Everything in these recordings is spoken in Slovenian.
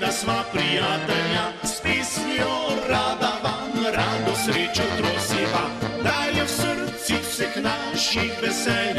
da sva prijatelja, s pismijo rada vam rado srečo trosiva. Da je v srci vseh naših veselje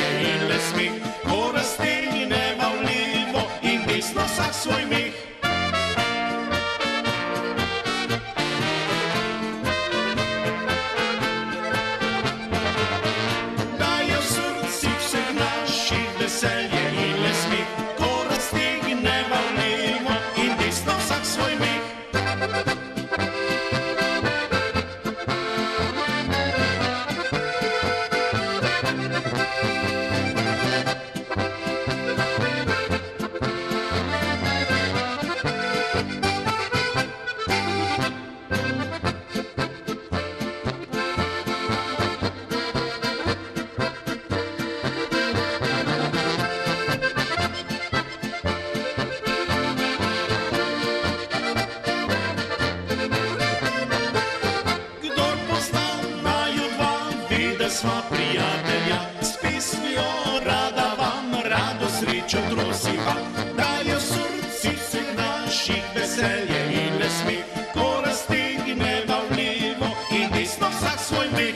sva prijatelja, s pesmijo rada vam rado srečo trosiva. Da je v srci vseh naših veselje in le smeh, ko raztegneva v levo in desno vsak svoj meh.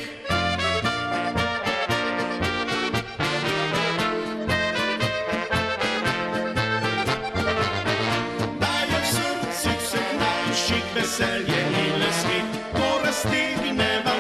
Da je v srci vseh naših veselje in le smeh, ko raztegneva